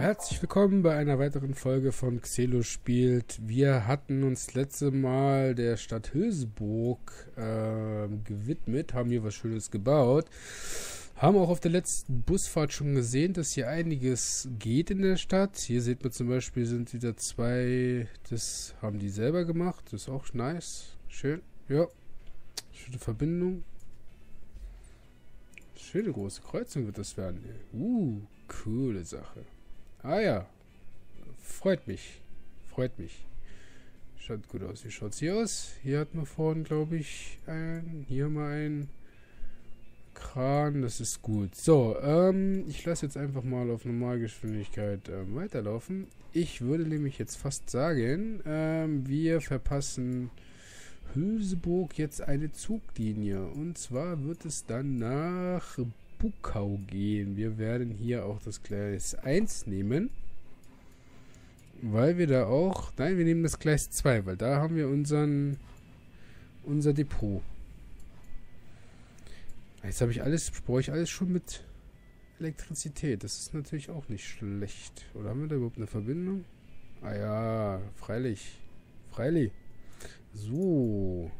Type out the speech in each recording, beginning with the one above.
herzlich willkommen bei einer weiteren Folge von Xelo spielt. Wir hatten uns letzte Mal der Stadt Hülseburg äh, gewidmet, haben hier was Schönes gebaut. Haben auch auf der letzten Busfahrt schon gesehen, dass hier einiges geht in der Stadt. Hier seht man zum Beispiel, sind wieder zwei, das haben die selber gemacht. Das ist auch nice. Schön. Ja. Schöne Verbindung. Schöne große Kreuzung wird das werden. Uh, coole Sache. Ah ja. Freut mich. Freut mich. Schaut gut aus. Wie schaut es hier aus? Hier hat man vorhin, glaube ich, ein. Hier mal ein Kran. Das ist gut. So, ähm, ich lasse jetzt einfach mal auf Normalgeschwindigkeit ähm, weiterlaufen. Ich würde nämlich jetzt fast sagen, ähm, wir verpassen Hülseburg jetzt eine Zuglinie. Und zwar wird es dann nach Bukau gehen. Wir werden hier auch das Gleis 1 nehmen. Weil wir da auch... Nein, wir nehmen das Gleis 2, weil da haben wir unseren unser Depot. Jetzt habe ich alles, brauche ich alles schon mit Elektrizität. Das ist natürlich auch nicht schlecht. Oder haben wir da überhaupt eine Verbindung? Ah ja, freilich. Freilich. So.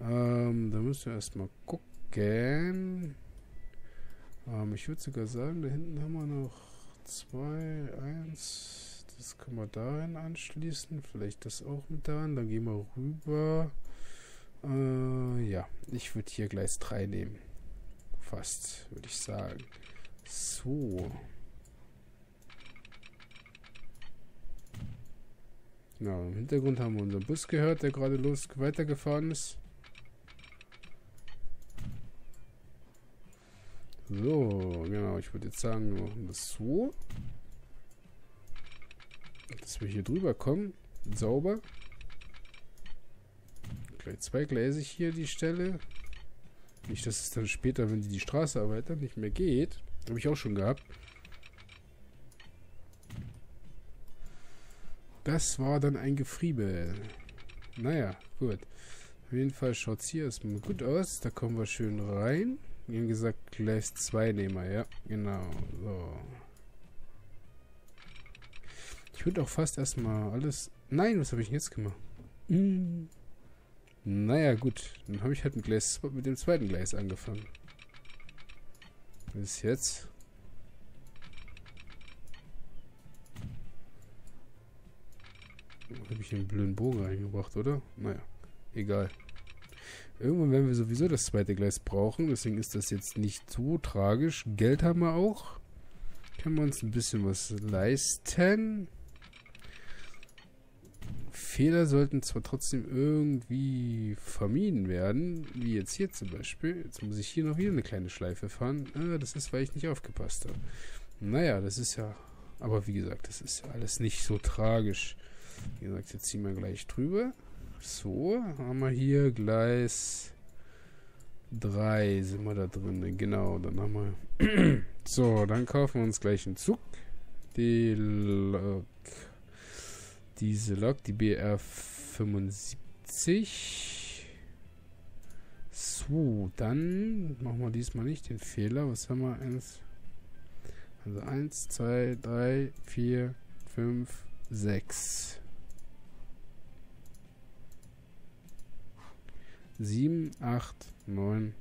Ähm, da müssen wir erstmal gucken gern. Ähm, ich würde sogar sagen, da hinten haben wir noch zwei, eins. Das können wir dahin anschließen. Vielleicht das auch mit daran. Dann gehen wir rüber. Äh, ja, ich würde hier Gleis 3 nehmen. Fast, würde ich sagen. So. Genau, im Hintergrund haben wir unseren Bus gehört, der gerade los weitergefahren ist. So, genau, ich würde jetzt sagen, wir machen das so. Dass wir hier drüber kommen. Sauber. Gleich zweigleisig hier die Stelle. Nicht, dass es dann später, wenn die die Straße erweitern, nicht mehr geht. Habe ich auch schon gehabt. Das war dann ein Gefriebel. Naja, gut. Auf jeden Fall schaut es hier erstmal gut aus. Da kommen wir schön rein. Wie gesagt, Gleis 2 nehmen wir, ja. Genau, so. Ich würde auch fast erstmal alles... Nein, was habe ich jetzt gemacht? Hm. Naja, gut. Dann habe ich halt mit, Gleis, mit dem zweiten Gleis angefangen. Bis jetzt. Habe ich den blöden Bogen reingebracht, oder? Naja, egal. Irgendwann werden wir sowieso das zweite Gleis brauchen. Deswegen ist das jetzt nicht so tragisch. Geld haben wir auch. Können wir uns ein bisschen was leisten. Fehler sollten zwar trotzdem irgendwie vermieden werden. Wie jetzt hier zum Beispiel. Jetzt muss ich hier noch wieder eine kleine Schleife fahren. Ah, das ist, weil ich nicht aufgepasst habe. Naja, das ist ja... Aber wie gesagt, das ist ja alles nicht so tragisch. Wie gesagt, jetzt ziehen wir gleich drüber. So, haben wir hier Gleis 3 sind wir da drin. Genau, dann haben wir... so, dann kaufen wir uns gleich einen Zug. Die Lok. Diese Lok, die BR 75. So, dann machen wir diesmal nicht den Fehler. Was haben wir? Eins, also 1, 2, 3, 4, 5, 6. 7, 8, 9,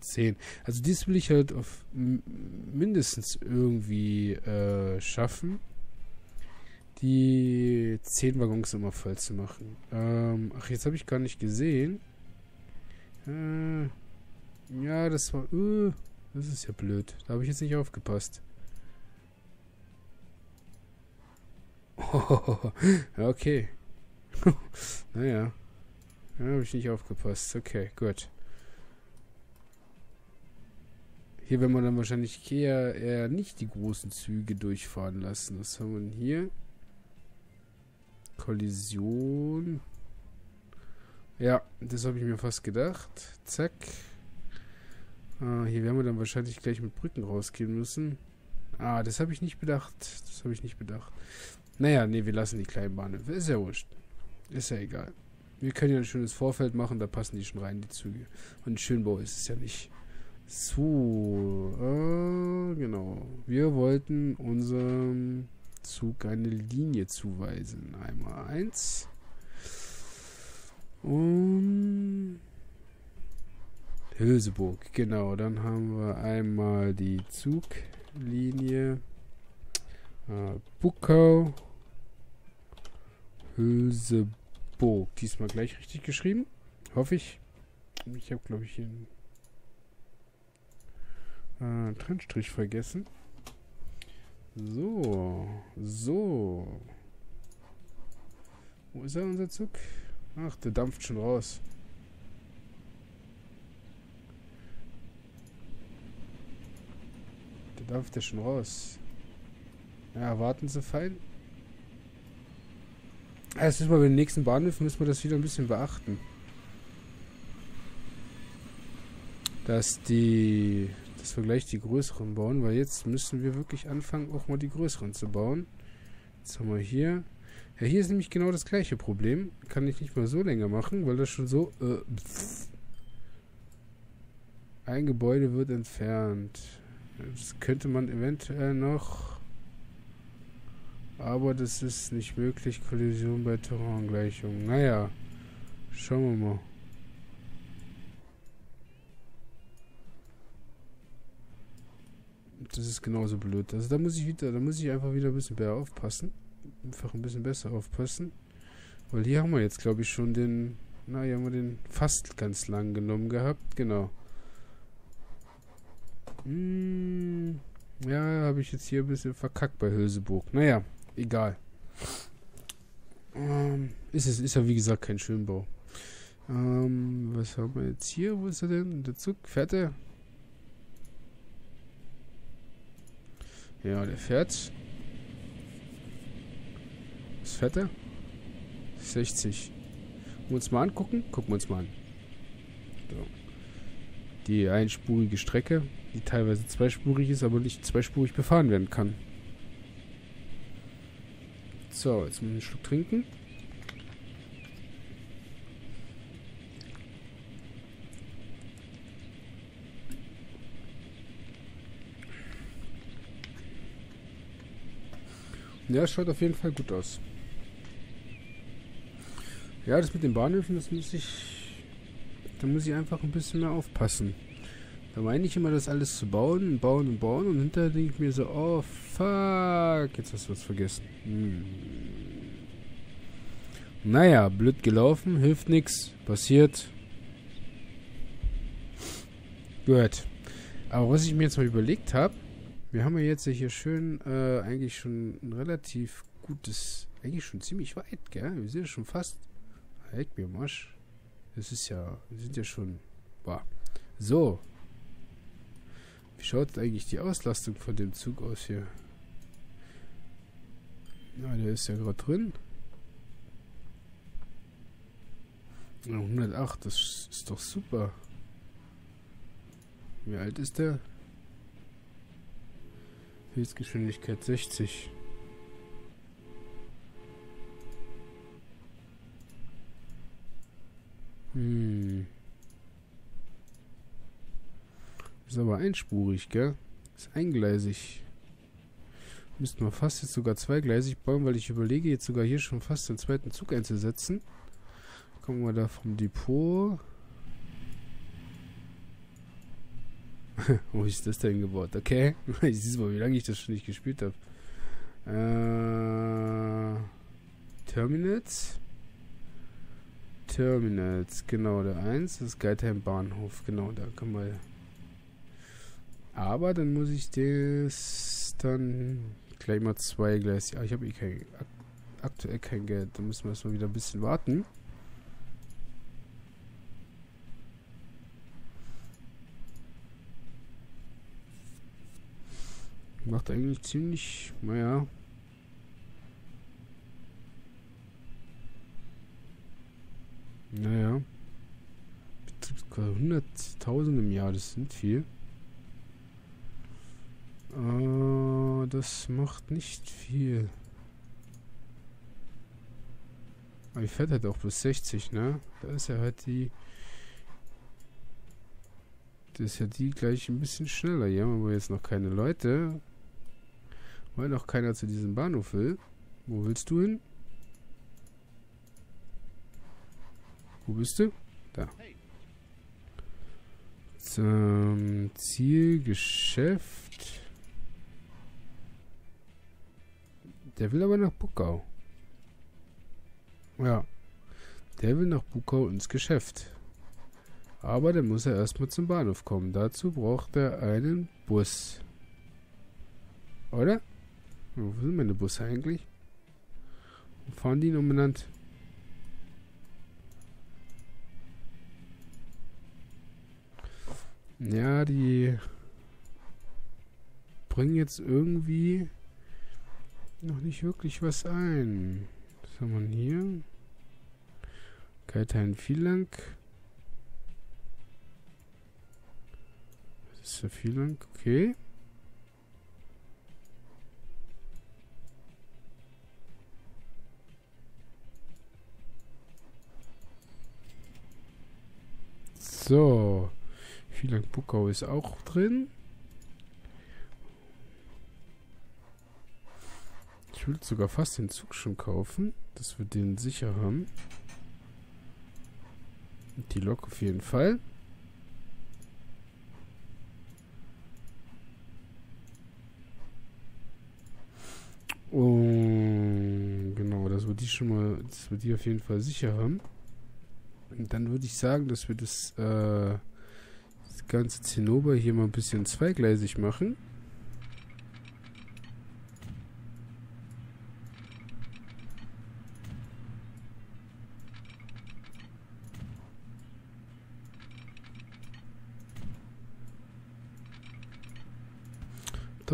10. Also dies will ich halt auf mindestens irgendwie äh, schaffen, die 10 Waggons immer voll zu machen. Ähm, ach, jetzt habe ich gar nicht gesehen. Äh, ja, das war... Uh, das ist ja blöd. Da habe ich jetzt nicht aufgepasst. Okay. naja. Ja, habe ich nicht aufgepasst. Okay, gut. Hier werden wir dann wahrscheinlich eher, eher nicht die großen Züge durchfahren lassen. Was haben wir denn hier? Kollision. Ja, das habe ich mir fast gedacht. Zack. Ah, hier werden wir dann wahrscheinlich gleich mit Brücken rausgehen müssen. Ah, das habe ich nicht bedacht. Das habe ich nicht bedacht. Naja, nee, wir lassen die kleinen Bahnen. Ist ja wurscht. Ist ja egal. Wir können ja ein schönes Vorfeld machen, da passen die schon rein, die Züge. Und Schönbau ist es ja nicht. So, äh, genau. Wir wollten unserem Zug eine Linie zuweisen. Einmal eins. Und Hülseburg, genau. Dann haben wir einmal die Zuglinie äh, Buckau, Hülseburg. Diesmal gleich richtig geschrieben. Hoffe ich. Ich habe, glaube ich, hier einen äh, Trennstrich vergessen. So, so. Wo ist er, unser Zug? Ach, der dampft schon raus. Der dampft ja schon raus. Ja, warten Sie fein. Erst wir bei den nächsten Bahnhöfen müssen wir das wieder ein bisschen beachten. Dass die, dass wir gleich die größeren bauen, weil jetzt müssen wir wirklich anfangen, auch mal die größeren zu bauen. Jetzt haben wir hier ja, hier ist nämlich genau das gleiche Problem. Kann ich nicht mal so länger machen, weil das schon so... Äh, ein Gebäude wird entfernt. Das könnte man eventuell noch... Aber das ist nicht möglich. Kollision bei Terraingleichung. Naja, schauen wir mal. Das ist genauso blöd. Also da muss ich wieder, da muss ich einfach wieder ein bisschen mehr aufpassen einfach ein bisschen besser aufpassen. Weil hier haben wir jetzt, glaube ich, schon den, na, hier haben wir den fast ganz lang genommen gehabt. Genau. Hm, ja, habe ich jetzt hier ein bisschen verkackt bei Hülseburg. Naja, egal. Ähm, ist es, ist ja wie gesagt kein Schönbau. Ähm, was haben wir jetzt hier? Wo ist er denn? Der Zug? Fährt er? Ja, der fährt. Was fährt er? 60. Wollen wir uns mal angucken? Gucken wir uns mal an. So. Die einspurige Strecke, die teilweise zweispurig ist, aber nicht zweispurig befahren werden kann. So, jetzt müssen wir einen Schluck trinken. Ja, schaut auf jeden Fall gut aus. Ja, das mit den Bahnhöfen, das muss ich. Da muss ich einfach ein bisschen mehr aufpassen. Da meine ich immer, das alles zu bauen und bauen und bauen und hinterher denke ich mir so, oh fuck, jetzt hast du was vergessen. Hm. Naja, blöd gelaufen, hilft nichts, passiert. Gut. Aber was ich mir jetzt mal überlegt habe, wir haben ja jetzt hier schön äh, eigentlich schon ein relativ gutes, eigentlich schon ziemlich weit, gell? Wir sind ja schon fast Leck mir Marsch. Das ist ja, wir sind ja schon. Boah. So. Wie schaut eigentlich die Auslastung von dem Zug aus hier? Ja, der ist ja gerade drin. 108, das ist doch super. Wie alt ist der? Höchstgeschwindigkeit 60. Hm. Ist aber einspurig, gell? Ist eingleisig. Müssten wir fast jetzt sogar zweigleisig bauen, weil ich überlege, jetzt sogar hier schon fast den zweiten Zug einzusetzen. Kommen wir da vom Depot. Wo ist das denn gebaut? Okay. ich sehe mal, wie lange ich das schon nicht gespielt habe. Äh, Terminals. Terminals, genau, der 1 ist Geithheim Bahnhof, genau, da kann man. Aber dann muss ich das dann gleich mal zwei Gleis. Ja, ich habe eh kein, aktuell kein Geld, da müssen wir erstmal wieder ein bisschen warten. Macht eigentlich ziemlich, naja, Naja. Betriebskosten 100.000 im Jahr, das sind viel. Äh, das macht nicht viel. Aber die fährt halt auch plus 60, ne? Da ist ja halt die... Das ist ja die gleich ein bisschen schneller. Hier haben wir jetzt noch keine Leute. Weil noch keiner zu diesem Bahnhof will. Wo willst du hin? Wo bist du? Da. Zum Ziel Der will aber nach Buckau. Ja. Der will nach Buckau ins Geschäft. Aber dann muss er erstmal zum Bahnhof kommen. Dazu braucht er einen Bus. Oder? Wo sind meine Busse eigentlich? Wo fahren die umbenannt? Ja, die bringen jetzt irgendwie noch nicht wirklich was ein. Was haben wir hier? Kaltheim Vielang. Was ist der Vielang? Okay. So. Vielang Buckau ist auch drin. Ich will sogar fast den Zug schon kaufen, dass wir den sicher haben. Die Lok auf jeden Fall. Und genau, dass wir die schon mal, dass wir die auf jeden Fall sicher haben. Und dann würde ich sagen, dass wir das, äh, das ganze Zinnober hier mal ein bisschen zweigleisig machen.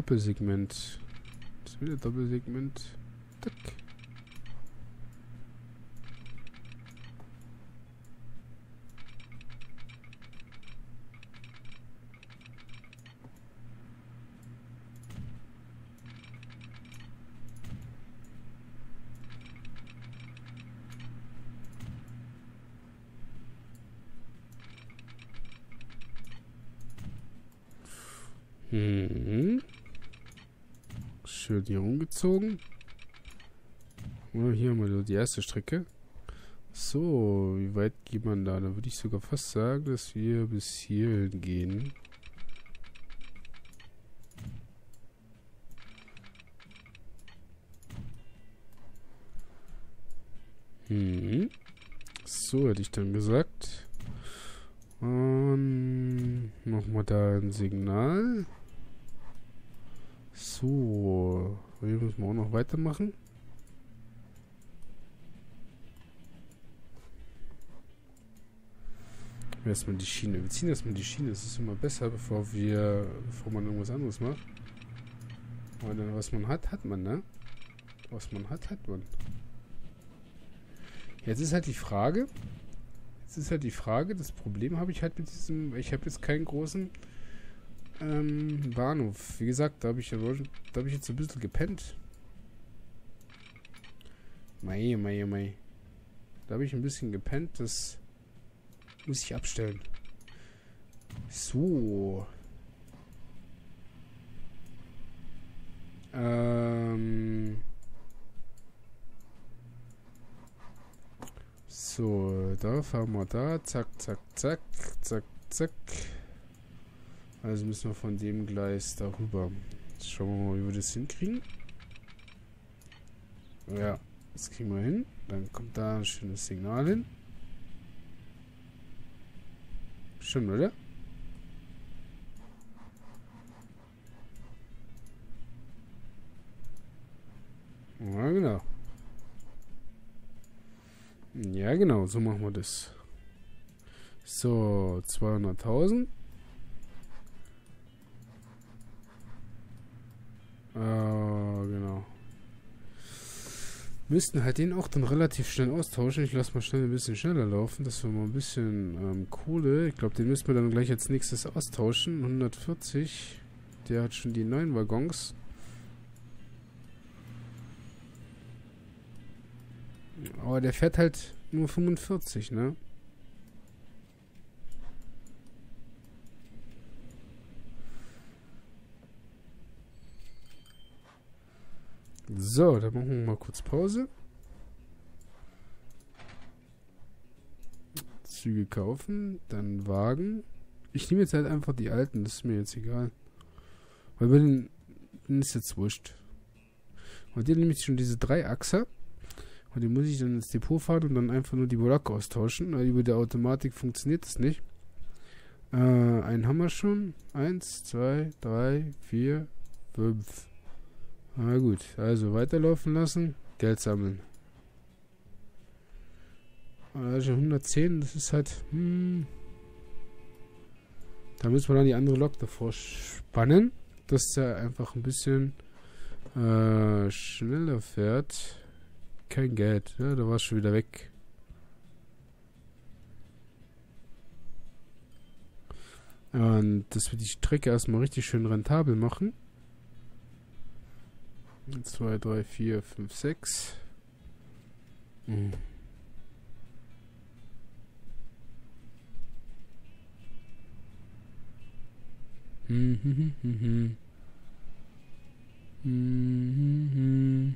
Doppelsegment. Das wieder Doppelsegment. Tack. Mhm. Schön hier rumgezogen. Oh, hier haben wir die erste Strecke. So, wie weit geht man da? Da würde ich sogar fast sagen, dass wir bis hierhin gehen. Hm. So hätte ich dann gesagt. Und nochmal da ein Signal. So, hier müssen wir auch noch weitermachen. Erstmal die Schiene. Wir ziehen erstmal die Schiene. Das ist immer besser, bevor wir, bevor man irgendwas anderes macht. Weil dann, was man hat, hat man, ne? Was man hat, hat man. Jetzt ist halt die Frage. Jetzt ist halt die Frage. Das Problem habe ich halt mit diesem. Ich habe jetzt keinen großen ähm, Bahnhof. Wie gesagt, da habe ich, hab ich jetzt ein bisschen gepennt. Mei, mei, mei. Da habe ich ein bisschen gepennt. Das muss ich abstellen. So. Ähm. So, da fahren wir da. Zack, zack, zack, zack, zack. Also müssen wir von dem Gleis darüber. Jetzt schauen wir mal, wie wir das hinkriegen. Ja, das kriegen wir hin. Dann kommt da ein schönes Signal hin. Stimmt, oder? Ja, genau. Ja, genau, so machen wir das. So, 200.000. Äh, genau. Müssten halt den auch dann relativ schnell austauschen. Ich lasse mal schnell ein bisschen schneller laufen, dass wir mal ein bisschen ähm, Kohle. Ich glaube, den müssen wir dann gleich als nächstes austauschen. 140. Der hat schon die neuen Waggons. Aber der fährt halt nur 45, ne? So, dann machen wir mal kurz Pause. Züge kaufen, dann Wagen. Ich nehme jetzt halt einfach die alten, das ist mir jetzt egal. Weil bei den, den ist jetzt wurscht. Und den nehme ich schon diese drei Achser. Und die muss ich dann ins Depot fahren und dann einfach nur die Blöcke austauschen. Weil über der Automatik funktioniert das nicht. Äh, einen haben wir schon. Eins, zwei, drei, vier, fünf. Na gut, also weiterlaufen lassen, Geld sammeln. Also 110, das ist halt, hm, da müssen wir dann die andere Lok davor spannen, dass der einfach ein bisschen äh, schneller fährt. Kein Geld, ja, da war es schon wieder weg. Und das wird die Strecke erstmal richtig schön rentabel machen. 1, 2, 3, 4, 5, 6. Hm. Hm, hm, hm, hm. Hm, hm,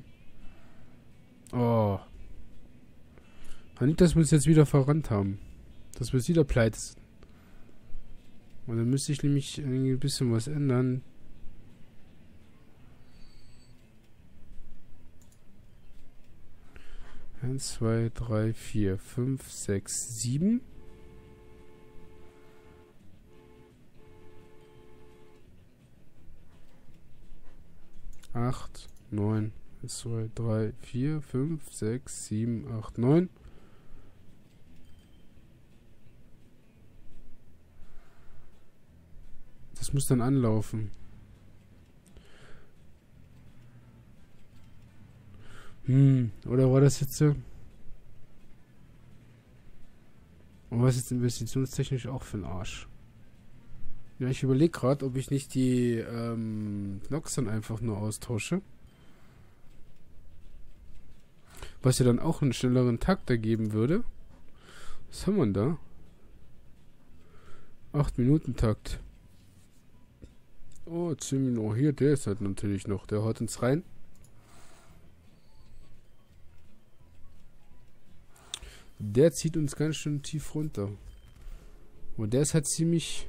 Oh. Wir uns jetzt wieder verrannt haben. Dass wir es wieder pleite. Und dann müsste ich nämlich ein bisschen was ändern. 1, 2, 3, 4, 5, 6, 7. Acht, neun, eins, zwei, drei, vier, fünf, sechs, sieben, acht, neun. Das muss dann anlaufen. Hm, oder war das jetzt so? Und was ist investitionstechnisch auch für ein Arsch? Ja, ich überlege gerade, ob ich nicht die ähm, Nox dann einfach nur austausche. Was ja dann auch einen schnelleren Takt ergeben würde. Was haben wir da? 8 Minuten Takt. Oh, 10 Minuten. Hier, der ist halt natürlich noch. Der haut uns rein. Der zieht uns ganz schön tief runter. Und der ist halt ziemlich...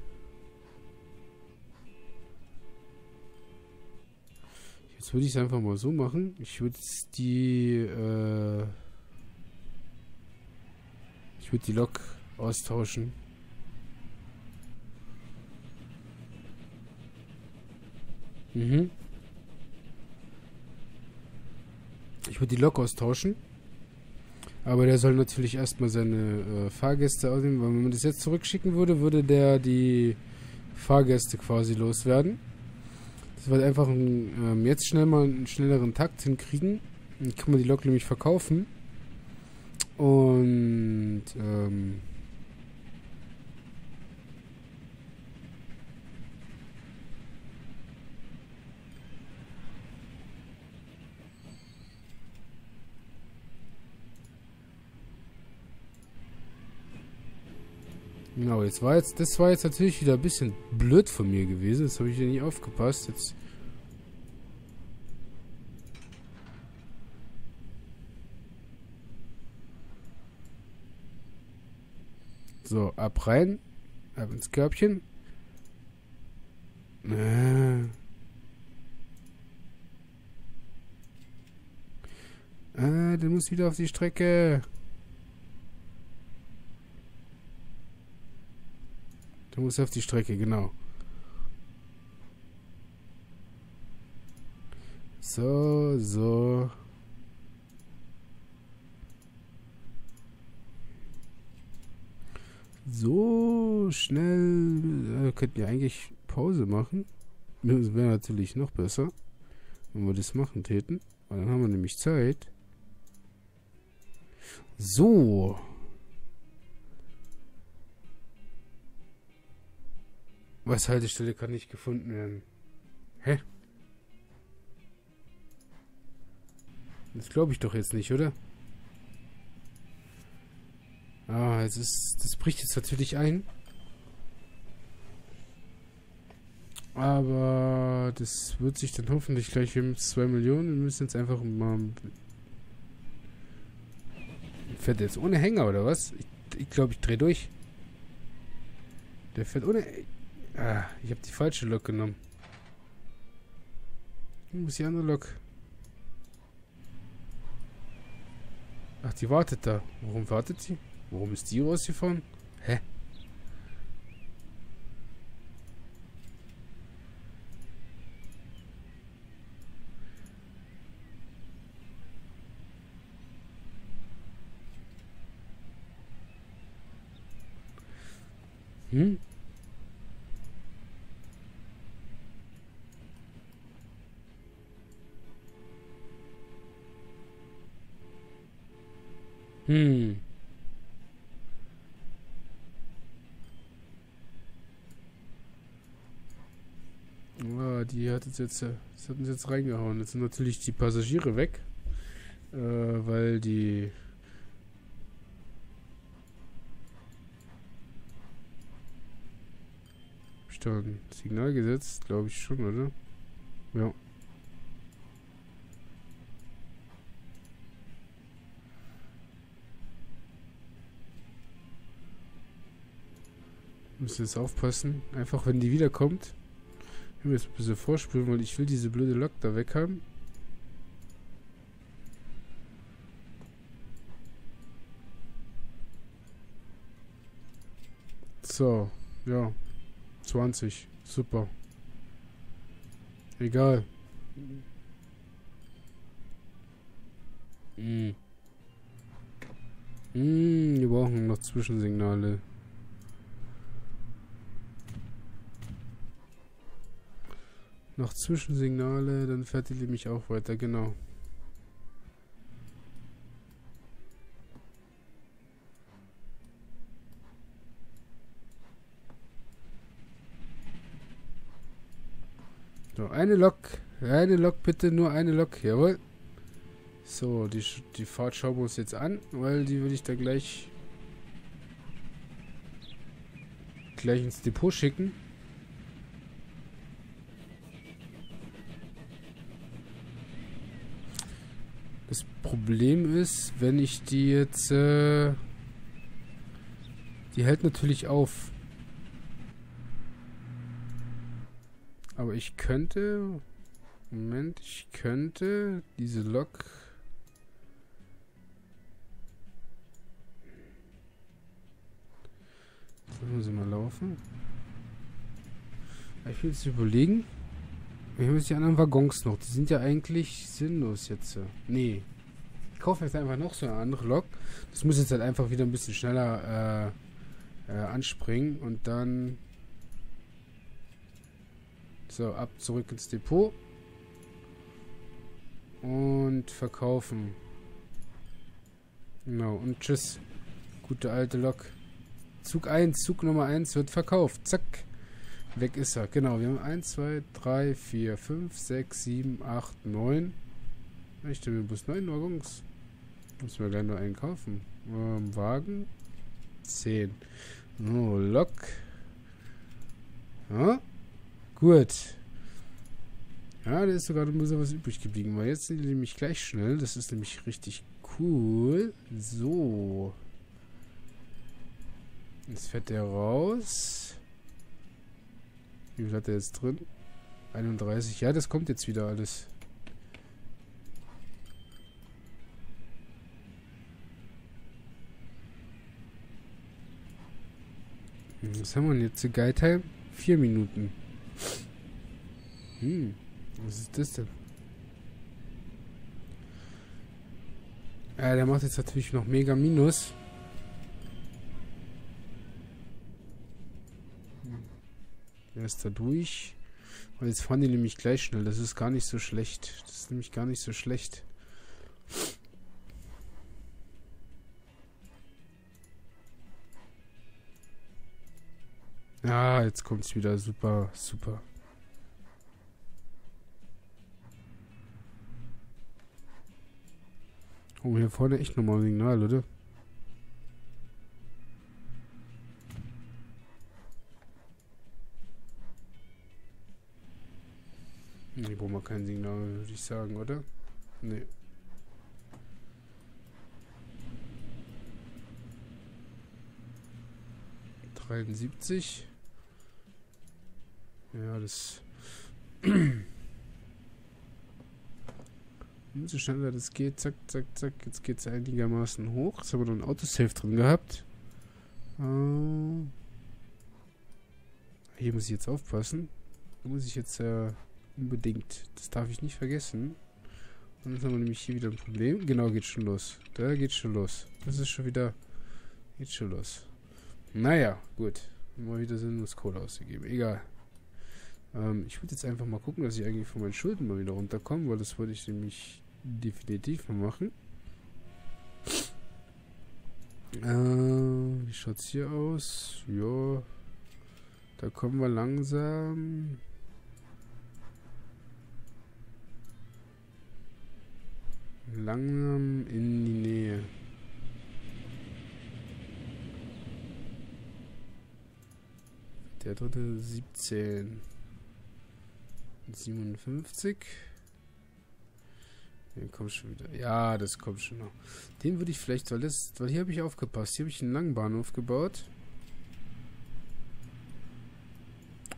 Jetzt würde ich es einfach mal so machen. Ich würde die... Äh ich würde die Lok austauschen. Mhm. Ich würde die Lok austauschen. Aber der soll natürlich erstmal seine äh, Fahrgäste ausnehmen, weil wenn man das jetzt zurückschicken würde, würde der die Fahrgäste quasi loswerden. Das wird einfach ein, ähm, jetzt schnell mal einen schnelleren Takt hinkriegen. Dann kann man die Lok nämlich verkaufen. Und ähm, Genau, jetzt war jetzt, das war jetzt natürlich wieder ein bisschen blöd von mir gewesen. Das habe ich ja nicht aufgepasst. Jetzt. So, ab rein. Ab ins Körbchen. Äh. Äh, der muss wieder auf die Strecke. Du musst auf die Strecke, genau. So, so. So schnell äh, könnten wir eigentlich Pause machen. Das wäre natürlich noch besser, wenn wir das machen täten. Weil dann haben wir nämlich Zeit. So. Was Haltestelle kann nicht gefunden werden? Hä? Das glaube ich doch jetzt nicht, oder? Ah, es ist. Das bricht jetzt natürlich ein. Aber das wird sich dann hoffentlich gleich. Wir haben 2 Millionen. Wir müssen jetzt einfach mal. Fährt jetzt ohne Hänger oder was? Ich, ich glaube, ich drehe durch. Der fährt ohne. Ah, ich habe die falsche Lok genommen. Wo ist die andere Lok? Ach, die wartet da. Warum wartet sie? Warum ist die rausgefahren? Hä? Hm? Hm. Ah, die hat uns jetzt, das hat uns jetzt reingehauen. Jetzt sind natürlich die Passagiere weg, äh, weil die Hab ich da ein Signal gesetzt? Glaube ich schon, oder? Ja. Müssen jetzt aufpassen. Einfach, wenn die wiederkommt. Ich will jetzt ein bisschen vorspülen, weil ich will diese blöde Lok da weg haben. So, ja. 20. Super. Egal. Hm. Hm, wir brauchen noch Zwischensignale. Noch Zwischensignale, dann fährt die nämlich auch weiter, genau. So, eine Lok. Eine Lok, bitte, nur eine Lok. Jawohl. So, die, die Fahrt schauen wir uns jetzt an, weil die will ich da gleich gleich ins Depot schicken. Das Problem ist, wenn ich die jetzt... Äh, die hält natürlich auf. Aber ich könnte... Moment, ich könnte diese Lok... Lassen Sie mal laufen. Ich will jetzt überlegen. Wir jetzt die anderen Waggons noch. Die sind ja eigentlich sinnlos jetzt. Nee. Ich kaufe jetzt einfach noch so eine andere Lok. Das muss jetzt halt einfach wieder ein bisschen schneller äh, äh, anspringen. Und dann... So, ab zurück ins Depot. Und verkaufen. Genau, und tschüss. Gute alte Lok. Zug 1, Zug Nummer 1 wird verkauft. Zack. Weg ist er. Genau, wir haben 1, 2, 3, 4, 5, 6, 7, 8, 9. Ich denke, bloß 9 Waggons. Müssen wir gleich noch einen kaufen. Ähm, Wagen. 10. Oh, Lok. Ja. Gut. Ja, da ist sogar noch ein bisschen was übrig geblieben. Weil jetzt sind die nämlich gleich schnell. Das ist nämlich richtig cool. So. Jetzt fährt der raus. Wie viel hat er jetzt drin? 31. Ja, das kommt jetzt wieder alles. Was haben wir denn jetzt? Guide Vier Minuten. Hm, was ist das denn? Ja, der macht jetzt natürlich noch mega Minus. Er ist da durch. Und jetzt fahren die nämlich gleich schnell. Das ist gar nicht so schlecht. Das ist nämlich gar nicht so schlecht. Ja, jetzt kommt es wieder. Super, super. Oh, hier vorne echt nochmal ein Signal, oder? Hier brauchen wir kein Signal, würde ich sagen, oder? Nee. Dreiundsiebzig. Ja, das... Umso schneller das geht, zack, zack, zack. Jetzt geht es einigermaßen hoch. Jetzt haben wir noch ein Autosave drin gehabt. Äh, hier muss ich jetzt aufpassen. Da muss ich jetzt äh, unbedingt. Das darf ich nicht vergessen. Und jetzt haben wir nämlich hier wieder ein Problem. Genau, geht schon los. Da geht schon los. Das ist schon wieder... Geht schon los. Naja, gut. Mal wieder sinnlos Kohle ausgegeben. Egal. Ähm, ich würde jetzt einfach mal gucken, dass ich eigentlich von meinen Schulden mal wieder runterkomme, weil das wollte ich nämlich definitiv mal machen. Äh, wie schaut's hier aus? Ja. Da kommen wir langsam. Langsam in die Nähe. Der dritte 17. 57. Den kommt schon wieder. Ja, das kommt schon noch. Den würde ich vielleicht, weil das, weil hier habe ich aufgepasst. Hier habe ich einen langen Bahnhof gebaut.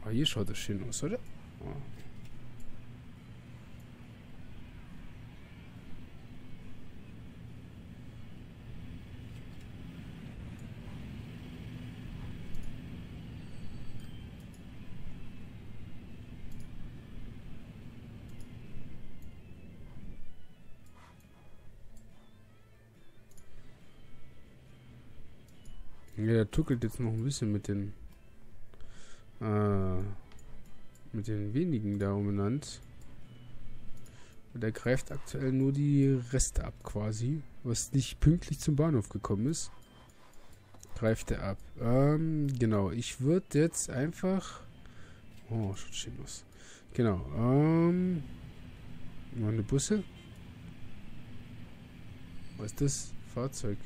Ah, hier schaut das schön aus, oder? Oh. Tuckelt jetzt noch ein bisschen mit den äh, mit den wenigen da umeinander. Der greift aktuell nur die Reste ab quasi, was nicht pünktlich zum Bahnhof gekommen ist. Greift er ab. Ähm, genau, ich würde jetzt einfach... Oh, schon schön los. Genau, ähm... Meine Busse. Was ist das? Fahrzeug.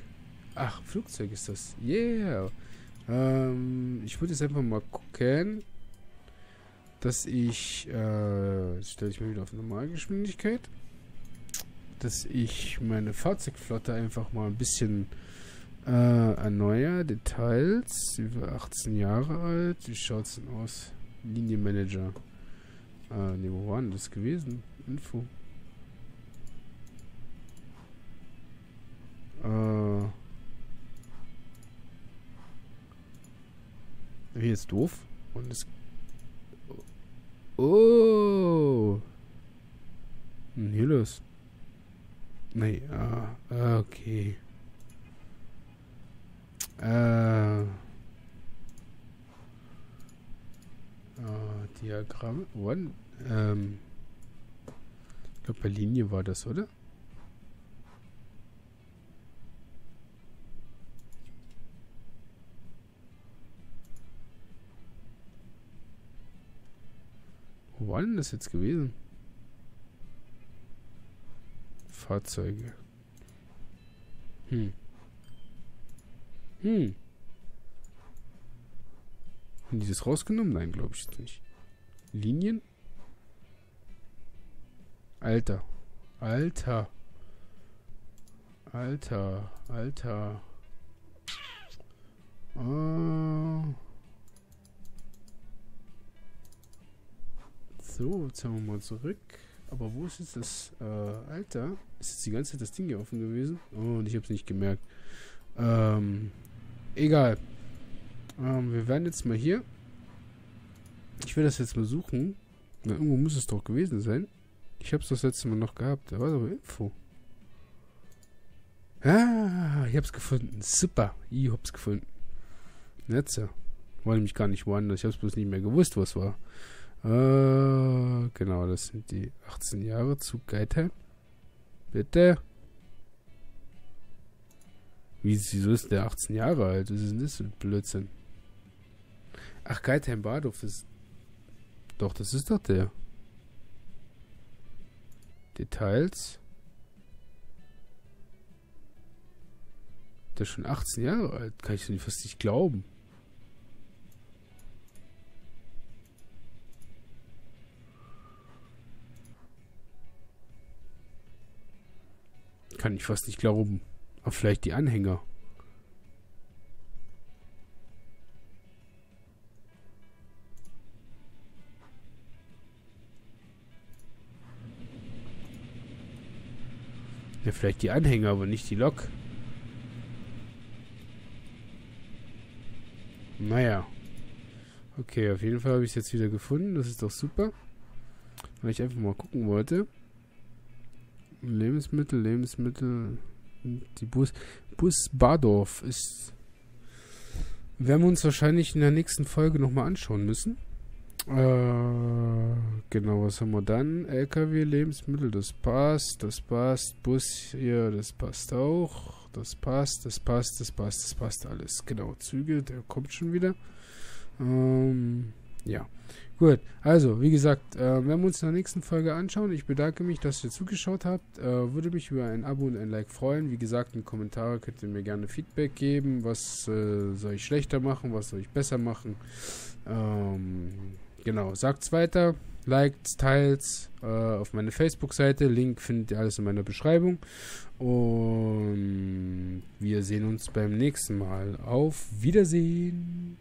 Ach, Flugzeug ist das. Yeah. Ähm, ich würde jetzt einfach mal gucken, dass ich, äh, stelle ich mir wieder auf Normalgeschwindigkeit, dass ich meine Fahrzeugflotte einfach mal ein bisschen äh, erneuere. Details, über 18 Jahre alt. Wie schaut es denn aus? Linienmanager. Äh, ne, wo war denn das gewesen? Info. Äh, Hier ist doof. Und es. Oh. Hier los. Nee, ah, okay. Äh. Ah, Diagramm. One. Ähm. Ich glaube, bei Linie war das, oder? Wo war denn das jetzt gewesen? Fahrzeuge. Hm. Hm. Haben die das rausgenommen? Nein, glaube ich nicht. Linien? Alter. Alter. Alter. Alter. Oh. So, jetzt haben wir mal zurück. Aber wo ist jetzt das äh, Alter? Ist jetzt die ganze Zeit das Ding hier offen gewesen? Oh, und ich habe es nicht gemerkt. Ähm, egal. Ähm, wir werden jetzt mal hier. Ich will das jetzt mal suchen. Na, irgendwo muss es doch gewesen sein. Ich habe es das letzte Mal noch gehabt. Da war aber Info. Ah, ich hab's gefunden. Super. Ich hab's gefunden. Jetzt War nämlich gar nicht woanders. Ich hab's bloß nicht mehr gewusst, was war. Äh, genau, das sind die 18 Jahre zu Geitheim. Bitte? Wie, wieso ist der 18 Jahre alt? Was ist denn das für ein Blödsinn? Ach, Geitheim Bahnhof ist... Doch, das ist doch der. Details. Der ist schon 18 Jahre alt. Kann ich nicht fast nicht glauben. Kann ich fast nicht glauben. Aber vielleicht die Anhänger. Ja, vielleicht die Anhänger, aber nicht die Lok. Naja. Okay, auf jeden Fall habe ich es jetzt wieder gefunden. Das ist doch super. Weil ich einfach mal gucken wollte. Lebensmittel, Lebensmittel. Die Bus. Bus Bardorf ist. Werden wir uns wahrscheinlich in der nächsten Folge nochmal anschauen müssen. Äh, genau, was haben wir dann? LKW, Lebensmittel, das passt, das passt. Bus hier, das passt auch. Das passt, das passt, das passt, das passt alles. Genau, Züge, der kommt schon wieder. Ähm, ja. Gut, also, wie gesagt, äh, werden wir uns in der nächsten Folge anschauen. Ich bedanke mich, dass ihr zugeschaut habt. Äh, würde mich über ein Abo und ein Like freuen. Wie gesagt, in Kommentare könnt ihr mir gerne Feedback geben. Was äh, soll ich schlechter machen? Was soll ich besser machen? Ähm, genau, sagt's weiter. Liked, teilt äh, auf meine Facebook-Seite. Link findet ihr alles in meiner Beschreibung. Und wir sehen uns beim nächsten Mal. Auf Wiedersehen.